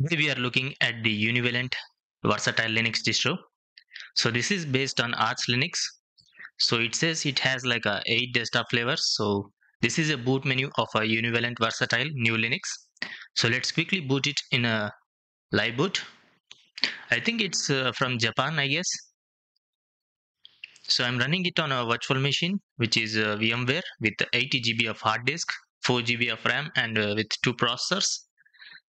We are looking at the Univalent Versatile Linux distro. So this is based on Arch Linux. So it says it has like a 8 desktop flavors. So this is a boot menu of a Univalent Versatile GNU Linux. So let's quickly boot it in a live boot. I think it's uh, from Japan, I guess. So I'm running it on a virtual machine, which is uh, VMware with 80 GB of hard disk, 4 GB of RAM, and uh, with two processors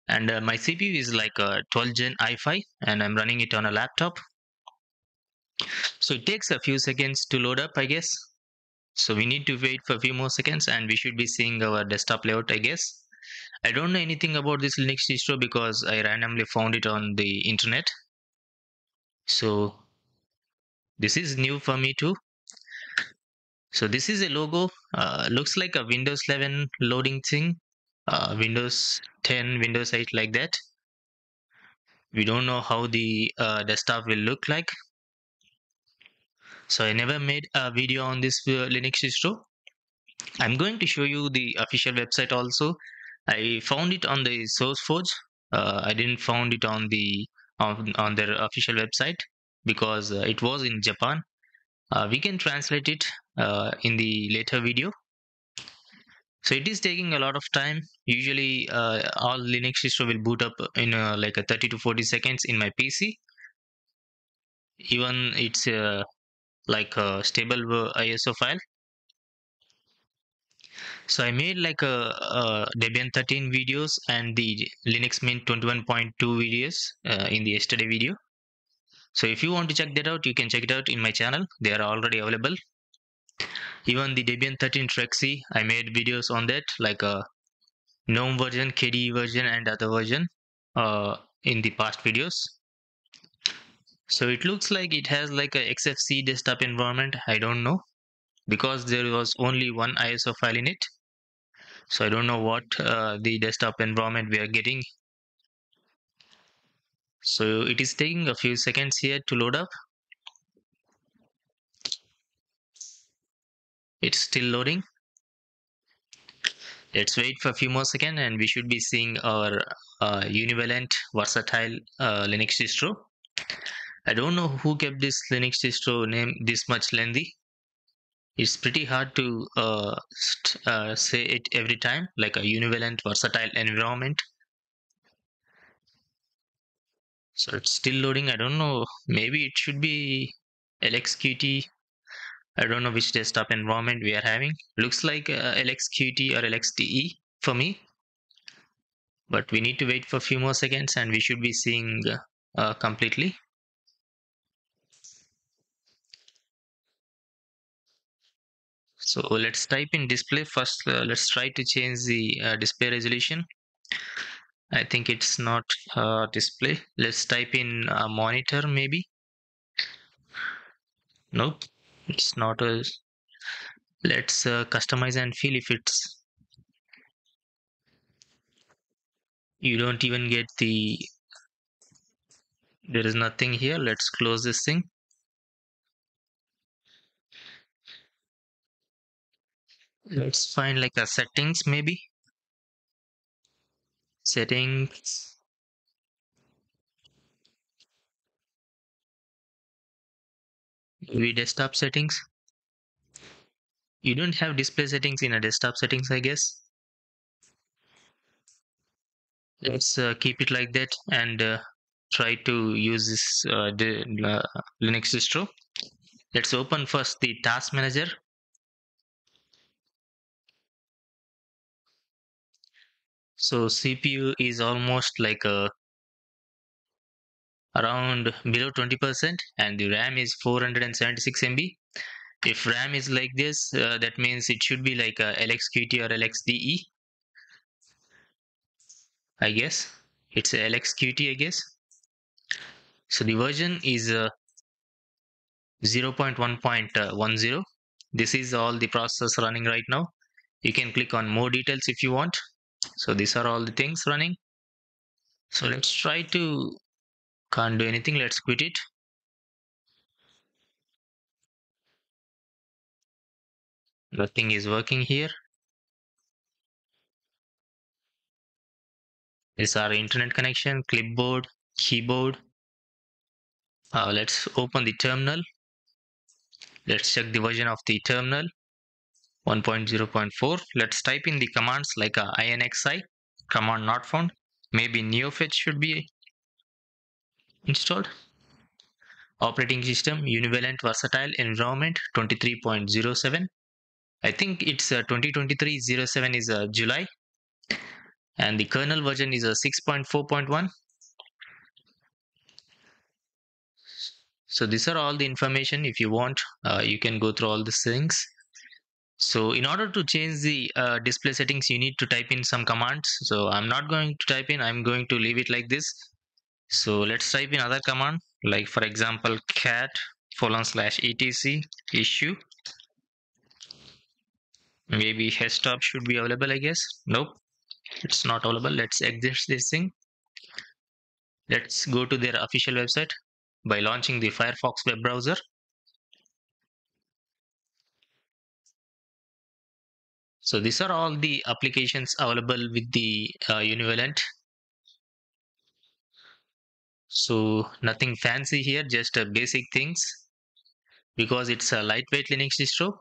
and uh, my CPU is like a 12 gen i5 and I'm running it on a laptop. So it takes a few seconds to load up I guess. So we need to wait for a few more seconds and we should be seeing our desktop layout I guess. I don't know anything about this Linux distro because I randomly found it on the internet. So this is new for me too. So this is a logo. Uh, looks like a Windows 11 loading thing uh, Windows 10, Windows 8 like that. We don't know how the uh, desktop will look like. So I never made a video on this uh, Linux distro. I'm going to show you the official website also. I found it on the SourceForge. Uh, I didn't found it on the on, on their official website because uh, it was in Japan. Uh, we can translate it in the later video so it is taking a lot of time. Usually uh, all linux distro will boot up in uh, like a 30 to 40 seconds in my pc even it's uh, like a stable iso file. So i made like a, a debian 13 videos and the linux mint 21.2 videos uh, in the yesterday video. So if you want to check that out you can check it out in my channel. They are already available even the Debian 13 Trixie, I made videos on that, like a GNOME version, KDE version, and other version uh, in the past videos. So it looks like it has like a XFC desktop environment. I don't know because there was only one ISO file in it. So I don't know what uh, the desktop environment we are getting. So it is taking a few seconds here to load up. It's still loading. Let's wait for a few more seconds and we should be seeing our uh, univalent versatile uh, linux distro. I don't know who kept this linux distro name this much lengthy. It's pretty hard to uh, uh, say it every time like a univalent versatile environment. So it's still loading. I don't know. Maybe it should be lxqt I don't know which desktop environment we are having. Looks like uh, LXQT or LXDE for me. But we need to wait for a few more seconds and we should be seeing uh, completely. So let's type in display first. Uh, let's try to change the uh, display resolution. I think it's not uh, display. Let's type in monitor maybe. Nope it's not a let's uh, customize and feel if it's you don't even get the there is nothing here. Let's close this thing. Let's find like a settings maybe. Settings maybe desktop settings? You don't have display settings in a desktop settings I guess. Let's uh, keep it like that and uh, try to use this uh, uh, Linux distro. Let's open first the task manager. So CPU is almost like a around below 20% and the RAM is 476 MB. If RAM is like this, uh, that means it should be like a LXQT or LXDE. I guess it's a LXQT, I guess. So the version is uh, 0.1.10. This is all the process running right now. You can click on more details if you want. So these are all the things running. So let's try to can't do anything. Let's quit it. Nothing is working here. Is our internet connection clipboard keyboard. Uh, let's open the terminal. Let's check the version of the terminal. 1.0.4 let's type in the commands like a inxi command not found. Maybe neofetch should be installed. Operating system univalent versatile environment 23.07 i think it's uh, 2023 07 is uh, july. And the kernel version is a 6.4.1 so these are all the information. If you want uh, you can go through all these things. So in order to change the uh, display settings you need to type in some commands. So i'm not going to type in i'm going to leave it like this so let's type in other command like for example cat colon slash etc issue. Maybe stop should be available i guess. Nope it's not available. Let's exit this thing. Let's go to their official website by launching the firefox web browser. So these are all the applications available with the uh, univalent so nothing fancy here just uh, basic things. Because it's a lightweight linux distro.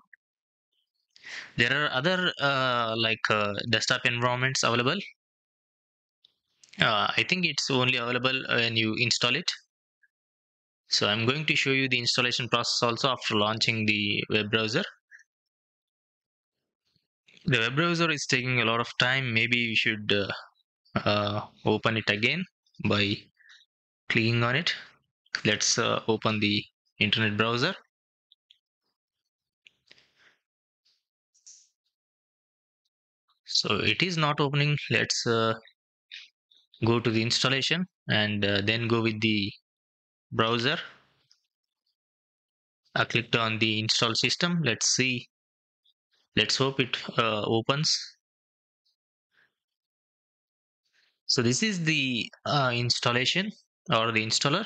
There are other uh, like uh, desktop environments available. Uh, i think it's only available when you install it. So i'm going to show you the installation process also after launching the web browser. The web browser is taking a lot of time. Maybe you should uh, uh, open it again by clicking on it. Let's uh, open the internet browser. So it is not opening. Let's uh, go to the installation and uh, then go with the browser. I clicked on the install system. Let's see. Let's hope it uh, opens. So this is the uh, installation or the installer.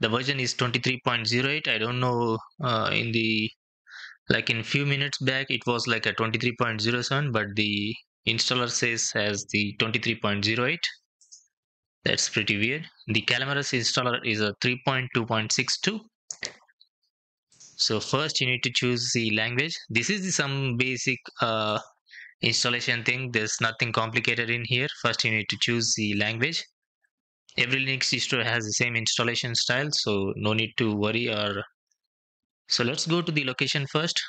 The version is 23.08 i don't know uh, in the like in few minutes back it was like a 23.07 but the installer says as the 23.08 that's pretty weird. The Calamares installer is a 3.2.62 so first you need to choose the language. This is some basic uh, installation thing. There's nothing complicated in here. First you need to choose the language every linux distro has the same installation style so no need to worry or so let's go to the location first.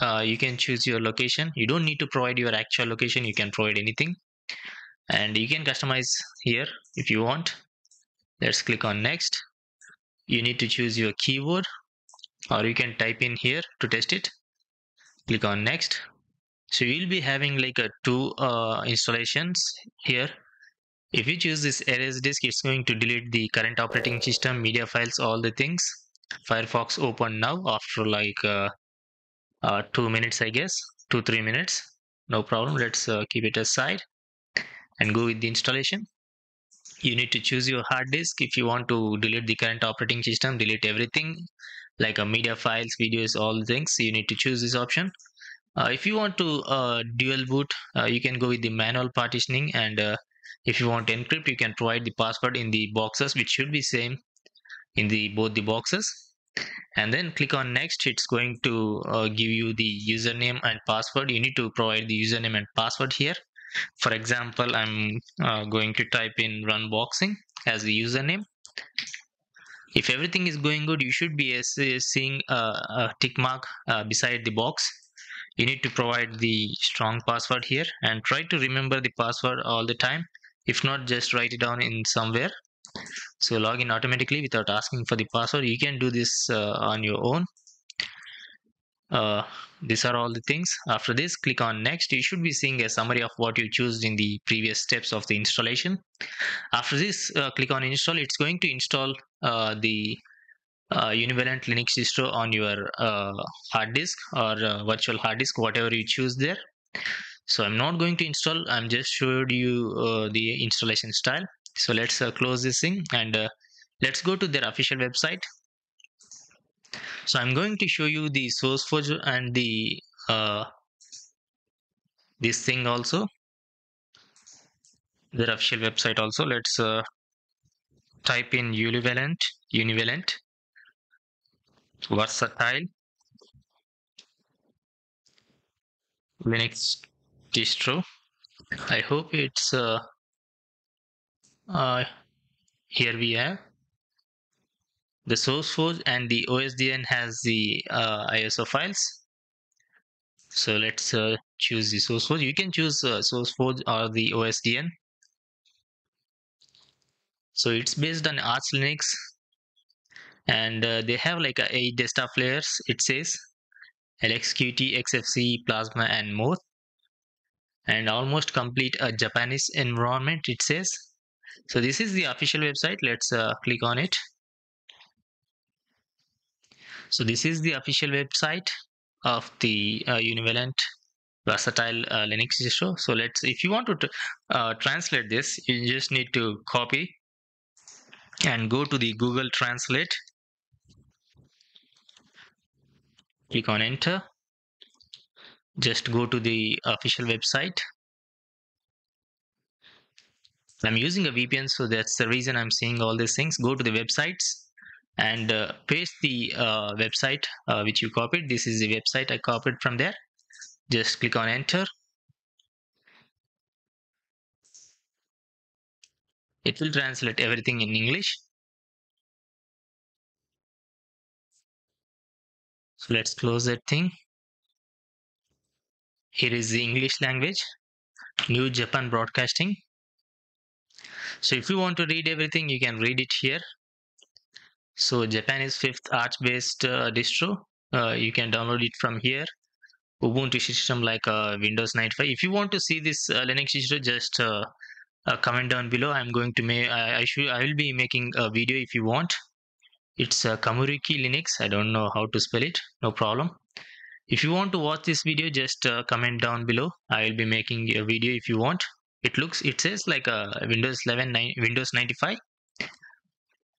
Uh, you can choose your location. You don't need to provide your actual location. You can provide anything. And you can customize here if you want. Let's click on next. You need to choose your keyword or you can type in here to test it. Click on next. So you'll be having like a two uh, installations here if you choose this erase disk it's going to delete the current operating system media files all the things. Firefox open now after like uh, uh, two minutes i guess. Two three minutes. No problem. Let's uh, keep it aside and go with the installation. You need to choose your hard disk. If you want to delete the current operating system delete everything like a media files videos all the things you need to choose this option. Uh, if you want to uh, dual boot uh, you can go with the manual partitioning and uh, if you want to encrypt you can provide the password in the boxes which should be same in the both the boxes. And then click on next. It's going to uh, give you the username and password. You need to provide the username and password here. For example i'm uh, going to type in run boxing as the username. If everything is going good you should be seeing a, a tick mark uh, beside the box. You need to provide the strong password here. And try to remember the password all the time if not just write it down in somewhere. So log in automatically without asking for the password. You can do this uh, on your own. Uh, these are all the things. After this click on next. You should be seeing a summary of what you choose in the previous steps of the installation. After this uh, click on install. It's going to install uh, the uh, univalent linux distro on your uh, hard disk or virtual hard disk whatever you choose there so i'm not going to install i'm just showed you uh, the installation style. So let's close this thing and let's go to their official website. So i'm going to show you the source sourceforge and the uh, this thing also. Their official website also. Let's uh, type in univalent univalent versatile linux distro i hope it's uh, uh, here we have the source code and the osdn has the uh, iso files. So let's uh, choose the source code you can choose uh, source code or the osdn so it's based on arch linux. And uh, they have like a eight desktop layers it says. Lxqt xfce plasma and more and almost complete a japanese environment it says so this is the official website let's uh, click on it so this is the official website of the uh, univalent versatile uh, linux distro so let's if you want to uh, translate this you just need to copy and go to the Google Translate. Click on enter. Just go to the official website. I'm using a VPN, so that's the reason I'm seeing all these things. Go to the websites and uh, paste the uh, website uh, which you copied. This is the website I copied from there. Just click on enter. It will translate everything in English. So let's close that thing. Here is the English language, New Japan Broadcasting. So if you want to read everything, you can read it here. So Japan is fifth Arch-based uh, distro. Uh, you can download it from here. Ubuntu system like uh, Windows 95. If you want to see this uh, Linux distro, just uh, uh, comment down below. I'm going to make. I, I should. I will be making a video if you want it's Kamuriki Linux I don't know how to spell it no problem if you want to watch this video just uh, comment down below. I will be making a video if you want. It looks it says like a Windows 11 9, Windows 95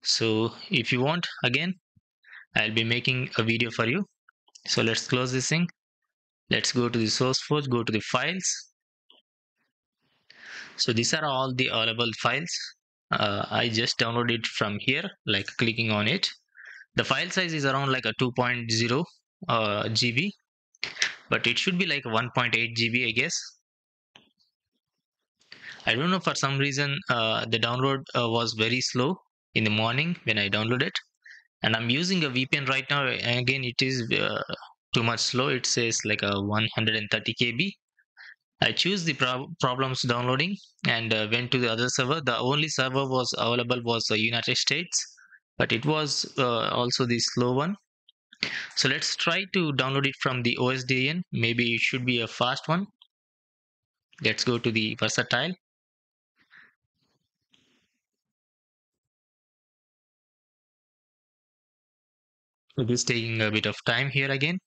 so if you want again I'll be making a video for you. So let's close this thing. Let's go to the source code go to the files. So these are all the available files. Uh, I just downloaded from here like clicking on it. The file size is around like a 2.0 uh, GB but it should be like 1.8 GB I guess. I don't know for some reason uh, the download uh, was very slow in the morning when I downloaded and I'm using a VPN right now. Again it is uh, too much slow. It says like a 130 KB I choose the pro problems downloading and uh, went to the other server. The only server was available was the United States, but it was uh, also the slow one. So let's try to download it from the OSDN. Maybe it should be a fast one. Let's go to the versatile. It is taking a bit of time here again.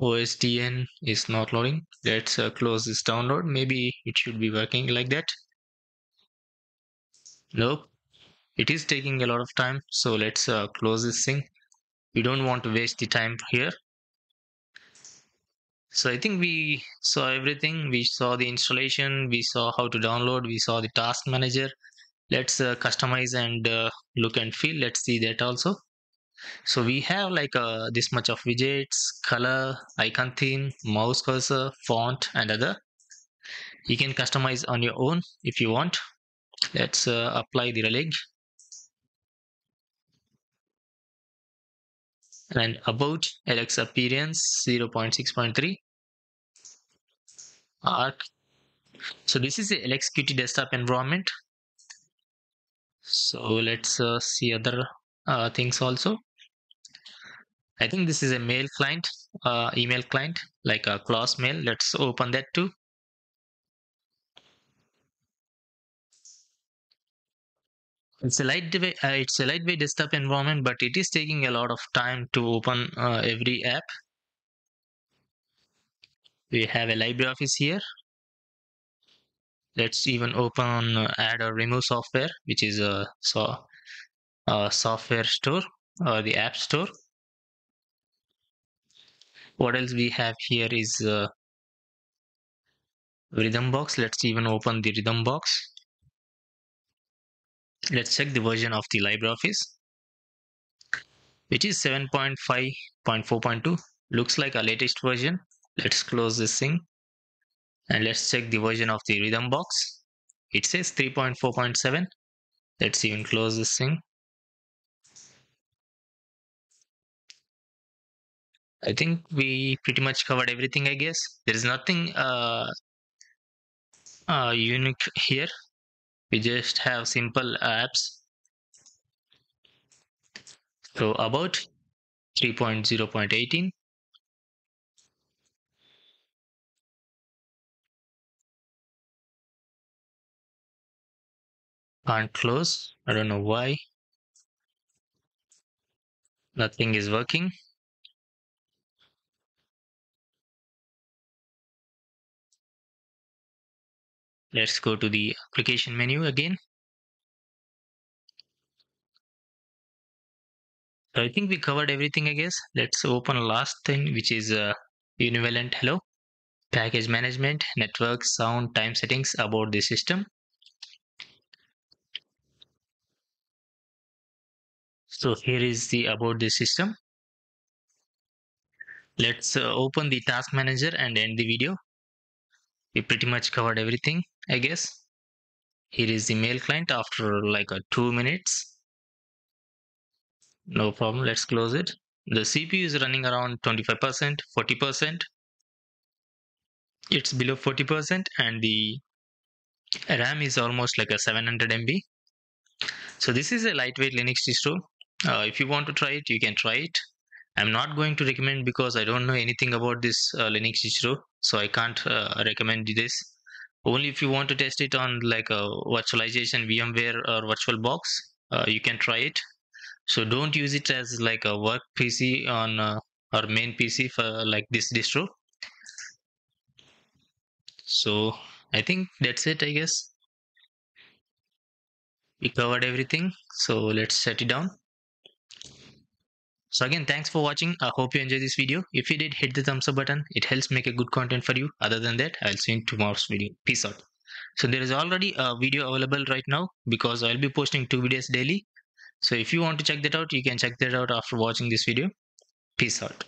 OSDN is not loading. Let's uh, close this download. Maybe it should be working like that. Nope. It is taking a lot of time. So let's uh, close this thing. We don't want to waste the time here. So I think we saw everything. We saw the installation. We saw how to download. We saw the task manager. Let's uh, customize and uh, look and feel. Let's see that also so we have like uh, this much of widgets color icon theme mouse cursor font and other you can customize on your own if you want let's uh, apply the relic and about LXAppearance 0.6.3 arc so this is the lxqt desktop environment so let's uh, see other uh, things also I think this is a mail client, uh, email client, like a Claws Mail. Let's open that too. It's a lightweight, uh, it's a lightweight desktop environment, but it is taking a lot of time to open uh, every app. We have a LibreOffice here. Let's even open uh, add or remove software, which is a so, software store or the app store what else we have here is uh, Rhythmbox let's even open the Rhythmbox let's check the version of the LibreOffice which is 7.5.4.2 looks like a latest version. Let's close this thing. And let's check the version of the Rhythmbox. It says 3.4.7 let's even close this thing. I think we pretty much covered everything I guess. There is nothing uh, uh, unique here we just have simple apps. So about 3.0.18 can't close. I don't know why. Nothing is working let's go to the application menu again. So i think we covered everything i guess. Let's open last thing which is uh, univalent. Hello. Package management network sound time settings about the system. So here is the about the system. Let's uh, open the task manager and end the video we pretty much covered everything I guess. Here is the mail client after like a two minutes. No problem. Let's close it. The CPU is running around 25%, 40%. It's below 40% and the RAM is almost like a 700 MB. So this is a lightweight Linux distro. Uh, if you want to try it, you can try it. I'm not going to recommend because I don't know anything about this uh, Linux distro, so I can't uh, recommend this. Only if you want to test it on like a virtualization vmware or virtualbox uh, you can try it. So don't use it as like a work pc on uh, or main pc for like this distro. So i think that's it i guess. We covered everything so let's shut it down so again, thanks for watching. I hope you enjoyed this video. If you did, hit the thumbs up button. It helps make a good content for you. Other than that, I'll see you in tomorrow's video. Peace out. So there is already a video available right now because I'll be posting two videos daily. So if you want to check that out, you can check that out after watching this video. Peace out.